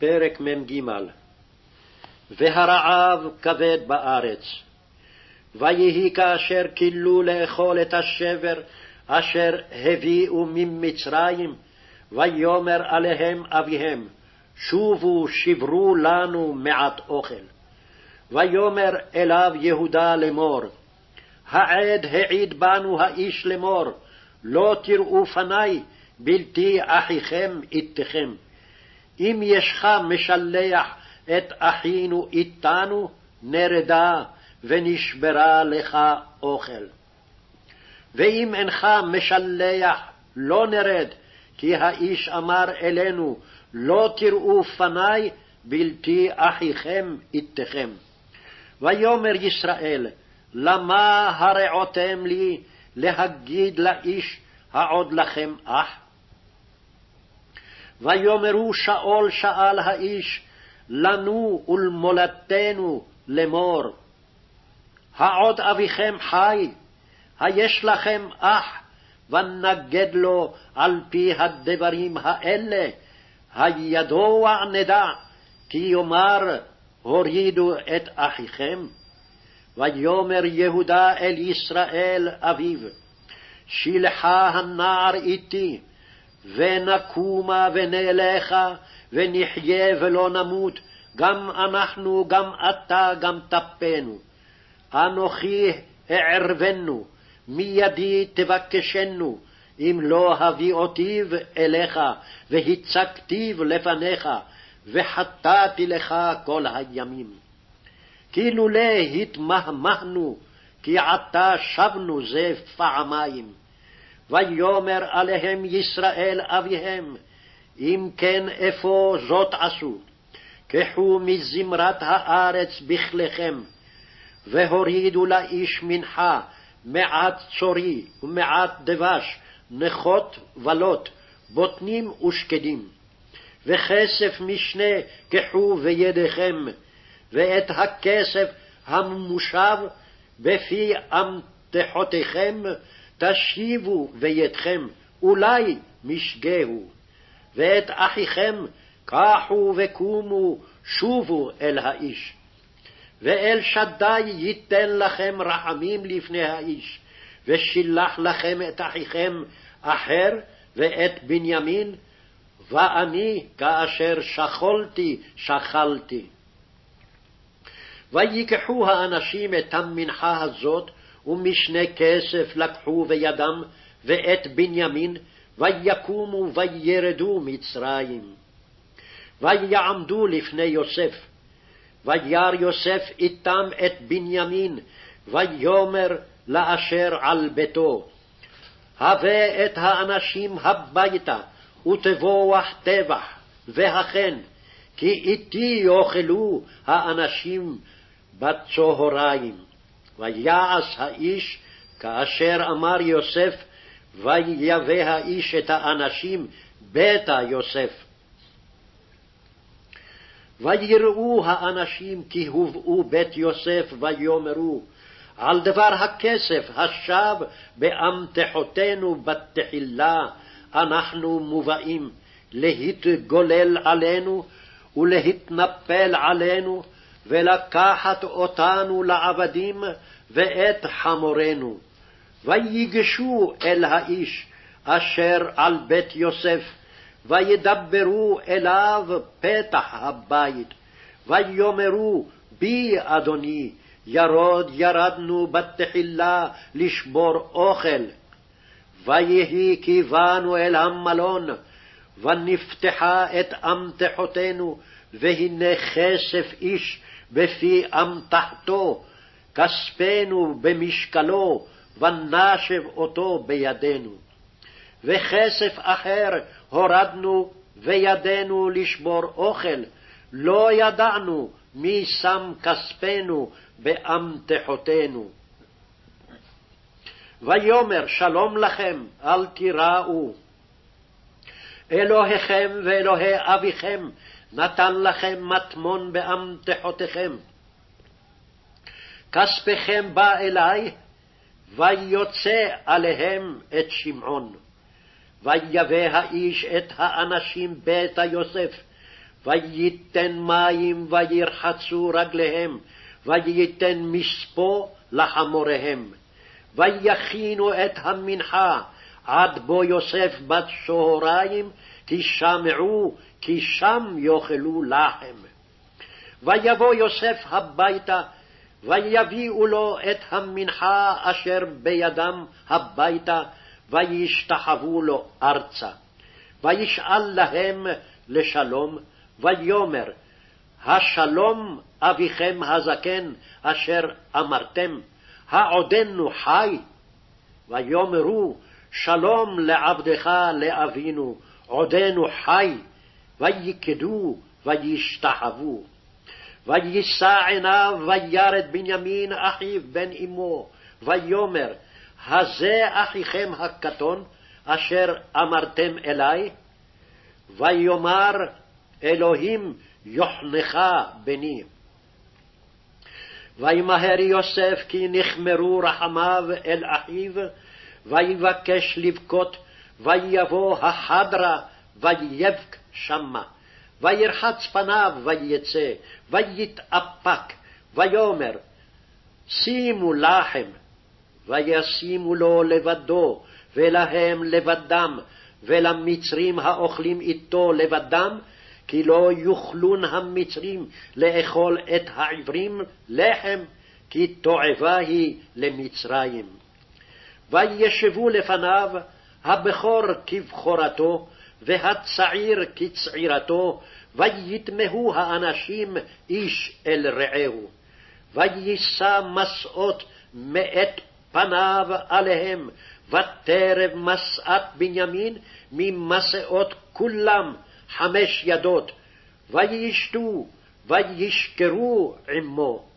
פרק מ"ג והרעב כבד בארץ. ויהי כאשר כילו לאכול את השבר אשר הביאו ממצרים, ויאמר עליהם אביהם, שובו שברו לנו מעט אוכל. ויאמר אליו יהודה לאמור, העד העיד בנו האיש לאמור, לא תראו פני, בלתי אחיכם איתכם. אם ישך משלח את אחינו איתנו, נרדה ונשברה לך אוכל. ואם אינך משלח, לא נרד, כי האיש אמר אלינו, לא תראו פני, בלתי אחיכם איתכם. ויאמר ישראל, למה הרעותם לי להגיד לאיש העוד לכם אח? ויאמרו שאול שאל האיש, לנו ולמולדתנו לאמור, העוד אביכם חי, היש לכם אח, ונגד לו על פי הדברים האלה, הידוע נדע, כי יאמר, הורידו את אחיכם. ויאמר יהודה אל ישראל אביו, שילחה הנער איתי, ונקומה ונלכה, ונחיה ולא נמות, גם אנחנו, גם אתה, גם טפנו. אנוכי אערבנו, מידי תבקשנו, אם לא הביאותיו אליך, והצגתיו לפניך, וחטאתי לך כל הימים. כי לולא התמהמהנו, כי עתה שבנו זה פעמיים. ויאמר עליהם ישראל אביהם, אם כן אפוא זאת עשו, קחו מזמרת הארץ בכליכם, והורידו לאיש מנחה, מעט צורי ומעט דבש, נכות ולוט, בוטנים ושקדים. וכסף משנה קחו בידיכם, ואת הכסף הממושב בפי אמתחותיכם תשיבו בידכם, אולי משגהו. ואת אחיכם קחו וקומו, שובו אל האיש. ואל שדי ייתן לכם רחמים לפני האיש, ושילח לכם את אחיכם אחר ואת בנימין, ואני כאשר שכלתי שכלתי. ויקחו האנשים את המנחה הזאת, ומשנה כסף לקחו בידם, ואת בנימין, ויקומו וירדו מצרים. ויעמדו לפני יוסף. וירא יוסף איתם את בנימין, ויאמר לאשר על ביתו. הבא את האנשים הביתה, ותבוח טבח, והכן, כי איתי יאכלו האנשים בצהריים. ויעש האיש כאשר אמר יוסף, ויבא האיש את האנשים ביתה יוסף. ויראו האנשים כי הובאו בית יוסף, ויאמרו, על דבר הכסף השב באמתחותינו בתחילה, אנחנו מובאים להתגולל עלינו ולהתנפל עלינו, ולקחת אותנו לעבדים ואת חמורנו. ויגשו אל האיש אשר על בית יוסף, וידברו אליו פתח הבית, ויאמרו בי אדוני, ירוד ירדנו בתחילה לשבור אוכל. ויהי כי באנו אל המלון, ונפתחה את אמתחותינו, והנה כסף איש בפי אמתחתו, כספנו במשקלו, ונשב אותו בידינו. וכסף אחר הורדנו וידנו לשבור אוכל, לא ידענו מי שם כספנו באמתחותינו. ויאמר שלום לכם, אל תיראו. אלוהיכם ואלוהי אביכם נתן לכם מטמון באמתחותיכם. כספכם בא אלי, ויוצא עליהם את שמעון. ויבא האיש את האנשים ביתה יוסף, וייתן מים וירחצו רגליהם, וייתן מספו לחמוריהם. ויכינו את המנחה עד בו יוסף בת צהריים, תשמעו כי שם יאכלו לחם. ויבוא יוסף הביתה, ויביאו לו את המנחה אשר בידם הביתה, וישתחוו לו ארצה. וישאל להם לשלום, ויאמר, השלום אביכם הזקן אשר אמרתם, העודנו חי? ויאמרו, שלום לעבדך לאבינו, עודנו חי, ויקדו וישתחוו. ויישא עיניו וירד בנימין אחיו בן אמו, ויאמר, הזה אחיכם הקטון, אשר אמרתם אלי? ויאמר, אלוהים יוחנך בני. וימהר יוסף כי נחמרו רחמיו אל אחיו, ויבקש לבכות, ויבוא החדרה, ויבק שמה. וירחץ פניו ויצא, ויתאפק, ויאמר, שימו לחם, וישימו לו לבדו, ולהם לבדם, ולמצרים האוכלים איתו לבדם, כי לא יוכלון המצרים לאכול את העברים לחם, כי תועבה היא למצרים. וישבו לפניו הבכור כבכורתו, והצעיר כצעירתו, ויתמהו האנשים איש אל רעהו. ויישא מסעות מאת פניו עליהם, ותרב משאת בנימין ממסעות כולם חמש ידות, וישתו וישכרו עמו.